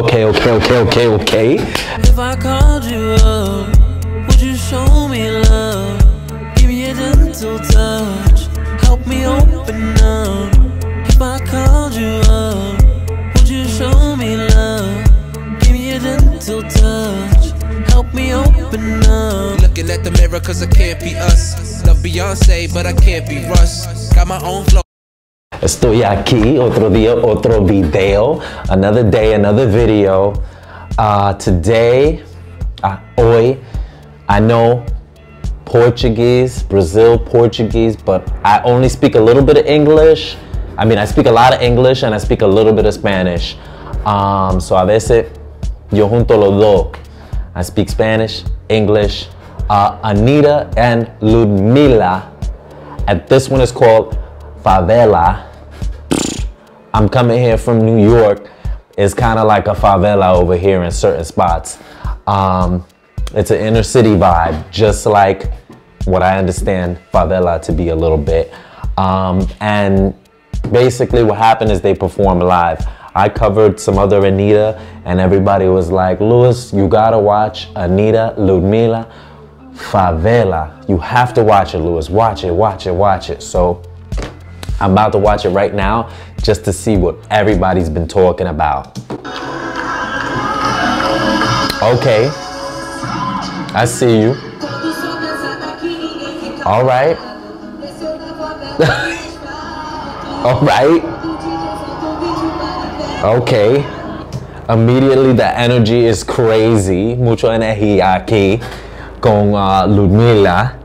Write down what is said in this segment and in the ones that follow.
Okay, okay, okay, okay, okay. If I called you up, would you show me love? Give me a gentle touch, help me open up. If I called you up, would you show me love? Give me a gentle touch, help me open up. Looking at the mirror cause I can't be us. Love Beyonce, but I can't be Russ. Got my own flow. Estoy aquí, otro día, otro video, another day, another video. Uh, today, uh, hoy, I know Portuguese, Brazil Portuguese, but I only speak a little bit of English. I mean, I speak a lot of English and I speak a little bit of Spanish. Um, so a veces yo junto los dos. I speak Spanish, English, uh, Anitta and Ludmilla. And this one is called Favela. I'm coming here from New York. It's kind of like a favela over here in certain spots. Um, it's an inner city vibe, just like what I understand favela to be a little bit. Um, and basically, what happened is they perform live. I covered some other Anitta, and everybody was like, Luis, you gotta watch Anitta Ludmilla Favela. You have to watch it, Luis. Watch it, watch it, watch it. So I'm about to watch it right now just to see what everybody's been talking about. Okay. I see you. All right. All right. Okay. Immediately the energy is crazy. Mucho energía aquí con uh, Ludmilla.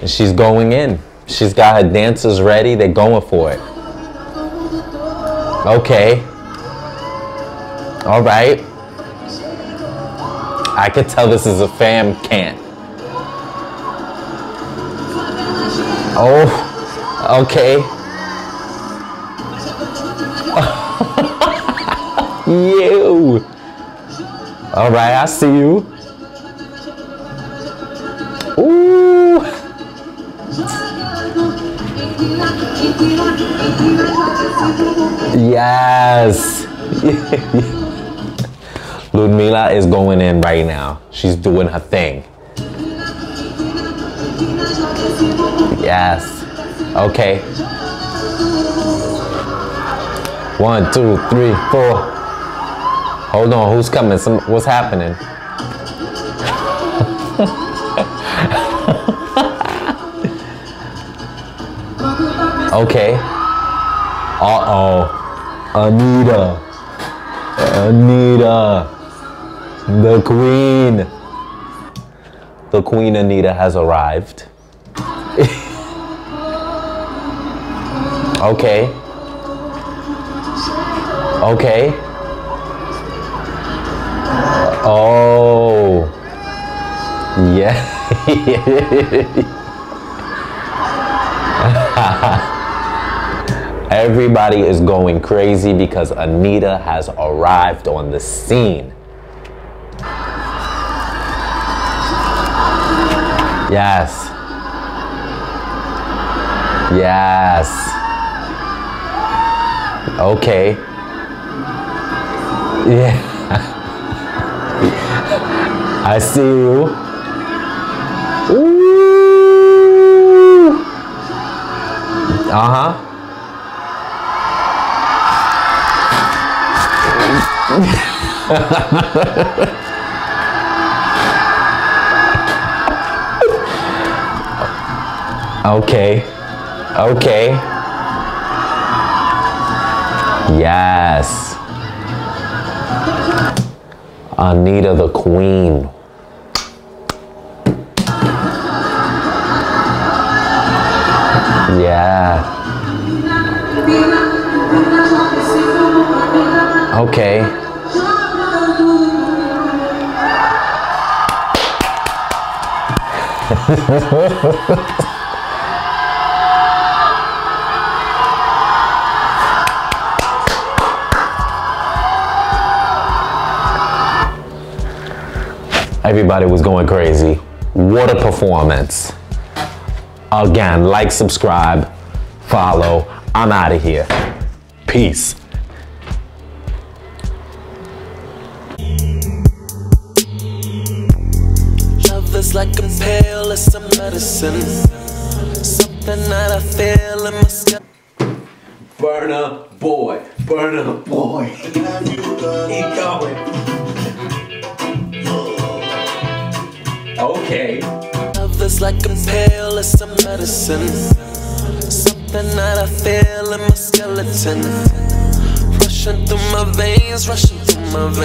And she's going in. She's got her dancers ready. They're going for it. Okay. All right. I could tell this is a fam camp. Oh, okay. you. All right, I see you. Yes. Ludmilla is going in right now. She's doing her thing. Yes. Okay. One, two, three, four. Hold on, who's coming? Some, what's happening? okay. Uh oh. Anitta. Anitta. The queen. The queen Anitta has arrived. okay. Okay. Oh. Yeah. Everybody is going crazy because Anitta has arrived on the scene. Yes. Yes. Okay. Yeah. I see you. okay. Okay. Yes. Anitta the Queen. Everybody was going crazy. What a performance. Again, like, subscribe, follow. I'm out of here. Peace. Is like a pill, it's a medicine. Something that I feel in my skin. Burner boy, burner boy. Keep going. Okay. Is like a pill, it's a medicine. Something that I feel in my skeleton. Rushing through my veins, rushing through my veins.